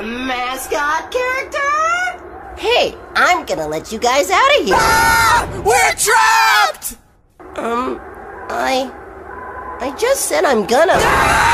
mascot character? Hey, I'm gonna let you guys out of here. Ah! We're trapped! Um, I. I just said I'm gonna. Ah!